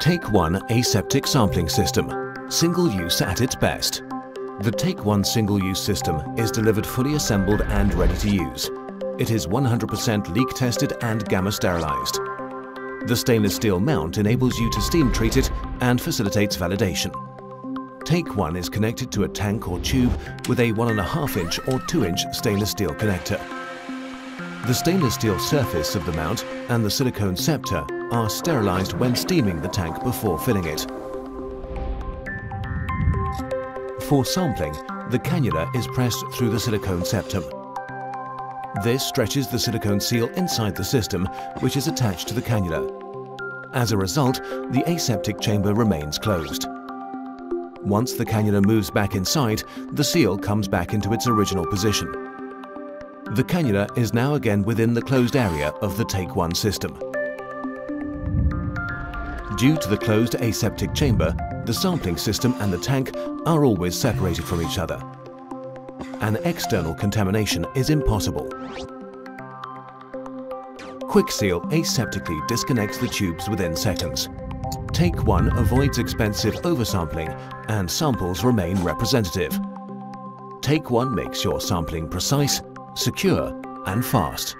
TAKEone Aseptic Sampling System, single use at its best. The TAKEone single-use system is delivered fully assembled and ready to use. It is 100% leak tested and gamma sterilized. The stainless steel mount enables you to steam treat it and facilitates validation. TAKEone is connected to a tank or tube with a 1.5 inch or 2 inch stainless steel connector. The stainless steel surface of the mount and the silicone septum are sterilized when steaming the tank before filling it. For sampling, the cannula is pressed through the silicone septum. This stretches the silicone seal inside the system, which is attached to the cannula. As a result, the aseptic chamber remains closed. Once the cannula moves back inside, the seal comes back into its original position. The cannula is now again within the closed area of the TAKEone system. Due to the closed aseptic chamber, the sampling system and the tank are always separated from each other. An external contamination is impossible. QuickSeal aseptically disconnects the tubes within seconds. TAKEone avoids expensive oversampling and samples remain representative. TAKEone makes your sampling precise secure and fast.